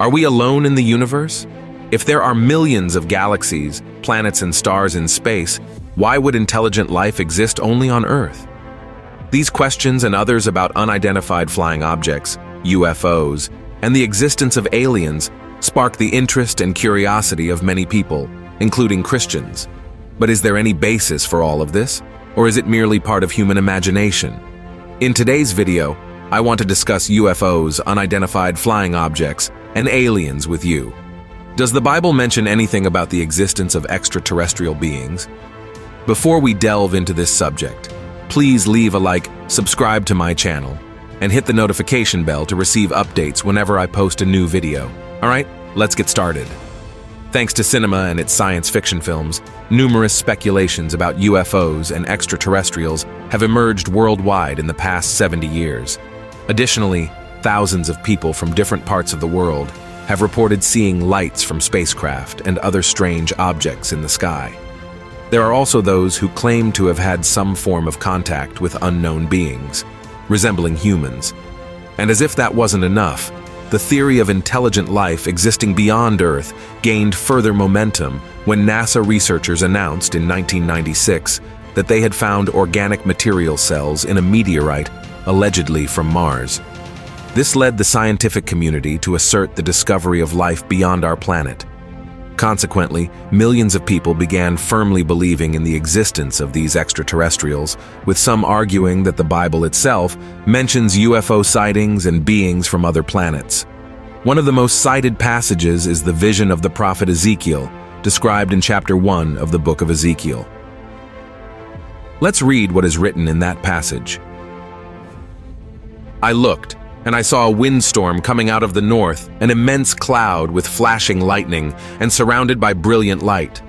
Are we alone in the universe? If there are millions of galaxies, planets and stars in space, why would intelligent life exist only on Earth? These questions and others about unidentified flying objects, UFOs, and the existence of aliens spark the interest and curiosity of many people, including Christians. But is there any basis for all of this? Or is it merely part of human imagination? In today's video, I want to discuss UFOs, unidentified flying objects, and aliens with you. Does the Bible mention anything about the existence of extraterrestrial beings? Before we delve into this subject, please leave a like, subscribe to my channel, and hit the notification bell to receive updates whenever I post a new video. Alright, let's get started. Thanks to cinema and its science fiction films, numerous speculations about UFOs and extraterrestrials have emerged worldwide in the past 70 years. Additionally, thousands of people from different parts of the world have reported seeing lights from spacecraft and other strange objects in the sky. There are also those who claim to have had some form of contact with unknown beings, resembling humans. And as if that wasn't enough, the theory of intelligent life existing beyond Earth gained further momentum when NASA researchers announced in 1996 that they had found organic material cells in a meteorite allegedly from Mars. This led the scientific community to assert the discovery of life beyond our planet. Consequently, millions of people began firmly believing in the existence of these extraterrestrials, with some arguing that the Bible itself mentions UFO sightings and beings from other planets. One of the most cited passages is the vision of the prophet Ezekiel, described in chapter 1 of the book of Ezekiel. Let's read what is written in that passage. I looked, and I saw a windstorm coming out of the north, an immense cloud with flashing lightning and surrounded by brilliant light.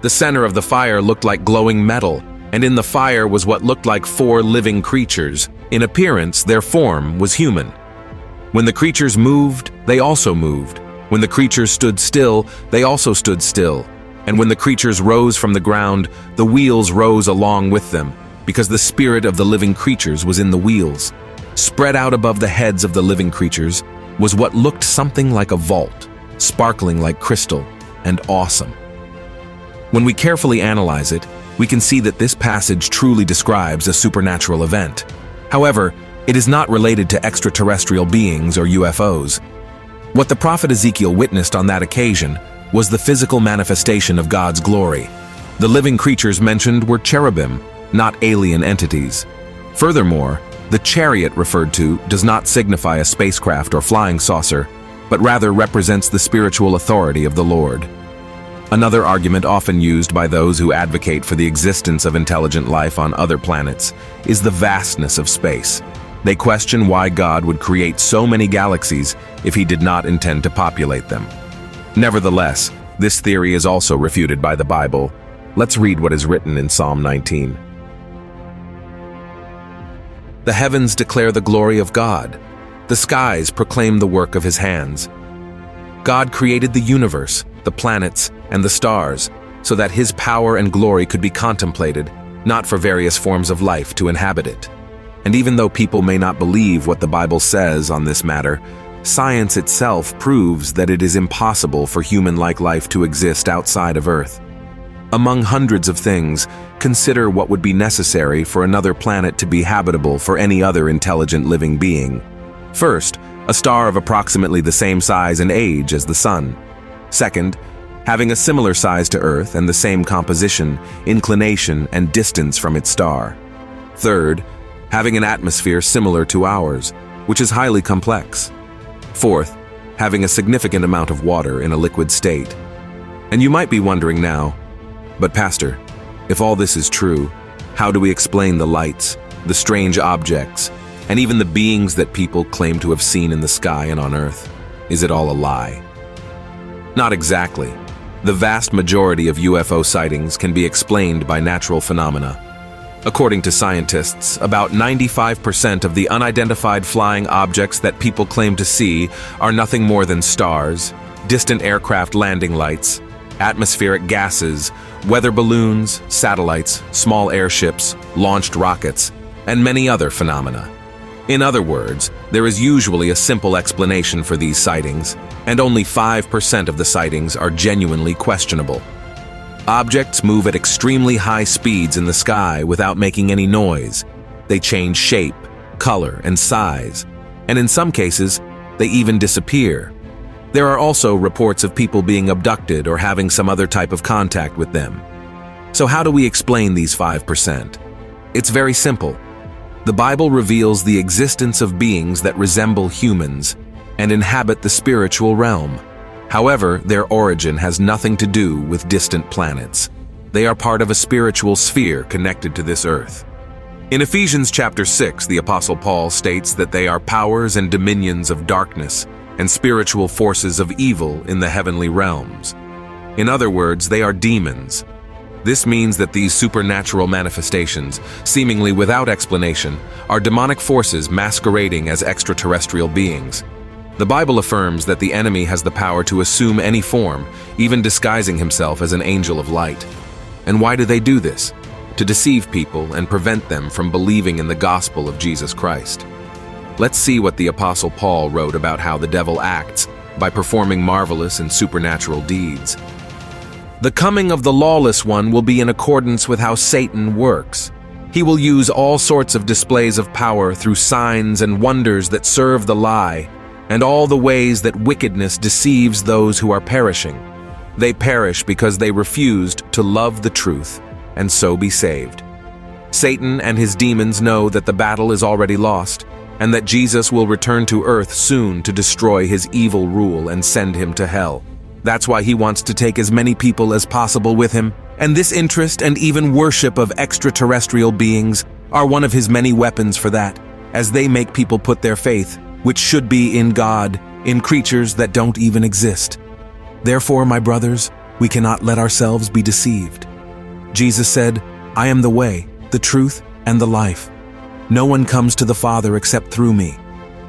The center of the fire looked like glowing metal, and in the fire was what looked like four living creatures. In appearance, their form was human. When the creatures moved, they also moved. When the creatures stood still, they also stood still. And when the creatures rose from the ground, the wheels rose along with them, because the spirit of the living creatures was in the wheels. Spread out above the heads of the living creatures was what looked something like a vault, sparkling like crystal, and awesome. When we carefully analyze it, we can see that this passage truly describes a supernatural event. However, it is not related to extraterrestrial beings or UFOs. What the prophet Ezekiel witnessed on that occasion was the physical manifestation of God's glory. The living creatures mentioned were cherubim, not alien entities. Furthermore, the chariot referred to does not signify a spacecraft or flying saucer, but rather represents the spiritual authority of the Lord. Another argument often used by those who advocate for the existence of intelligent life on other planets is the vastness of space. They question why God would create so many galaxies if he did not intend to populate them. Nevertheless, this theory is also refuted by the Bible. Let's read what is written in Psalm 19. The heavens declare the glory of God. The skies proclaim the work of his hands. God created the universe, the planets, and the stars, so that his power and glory could be contemplated, not for various forms of life to inhabit it. And even though people may not believe what the Bible says on this matter, science itself proves that it is impossible for human-like life to exist outside of Earth. Among hundreds of things, consider what would be necessary for another planet to be habitable for any other intelligent living being. First, a star of approximately the same size and age as the Sun. Second, having a similar size to Earth and the same composition, inclination, and distance from its star. Third, having an atmosphere similar to ours, which is highly complex. Fourth, having a significant amount of water in a liquid state. And you might be wondering now, but Pastor, if all this is true, how do we explain the lights, the strange objects, and even the beings that people claim to have seen in the sky and on Earth? Is it all a lie? Not exactly. The vast majority of UFO sightings can be explained by natural phenomena. According to scientists, about 95% of the unidentified flying objects that people claim to see are nothing more than stars, distant aircraft landing lights, atmospheric gases, weather balloons, satellites, small airships, launched rockets, and many other phenomena. In other words, there is usually a simple explanation for these sightings, and only 5% of the sightings are genuinely questionable. Objects move at extremely high speeds in the sky without making any noise. They change shape, color, and size, and in some cases, they even disappear. There are also reports of people being abducted or having some other type of contact with them. So how do we explain these 5%? It's very simple. The Bible reveals the existence of beings that resemble humans and inhabit the spiritual realm. However, their origin has nothing to do with distant planets. They are part of a spiritual sphere connected to this earth. In Ephesians chapter 6, the Apostle Paul states that they are powers and dominions of darkness and spiritual forces of evil in the heavenly realms. In other words, they are demons, this means that these supernatural manifestations, seemingly without explanation, are demonic forces masquerading as extraterrestrial beings. The Bible affirms that the enemy has the power to assume any form, even disguising himself as an angel of light. And why do they do this? To deceive people and prevent them from believing in the gospel of Jesus Christ. Let's see what the Apostle Paul wrote about how the devil acts by performing marvelous and supernatural deeds. The coming of the lawless one will be in accordance with how Satan works. He will use all sorts of displays of power through signs and wonders that serve the lie, and all the ways that wickedness deceives those who are perishing. They perish because they refused to love the truth and so be saved. Satan and his demons know that the battle is already lost, and that Jesus will return to earth soon to destroy his evil rule and send him to hell. That's why he wants to take as many people as possible with him, and this interest and even worship of extraterrestrial beings are one of his many weapons for that, as they make people put their faith, which should be in God, in creatures that don't even exist. Therefore, my brothers, we cannot let ourselves be deceived. Jesus said, I am the way, the truth, and the life. No one comes to the Father except through me.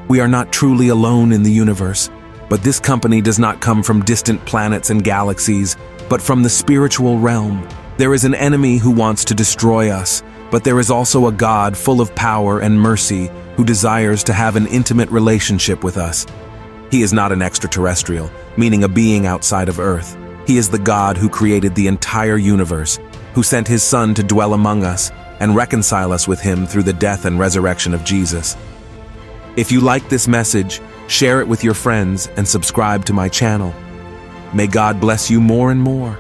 We are not truly alone in the universe, but this company does not come from distant planets and galaxies, but from the spiritual realm. There is an enemy who wants to destroy us, but there is also a God full of power and mercy who desires to have an intimate relationship with us. He is not an extraterrestrial, meaning a being outside of Earth. He is the God who created the entire universe, who sent his Son to dwell among us and reconcile us with him through the death and resurrection of Jesus. If you like this message, share it with your friends, and subscribe to my channel. May God bless you more and more.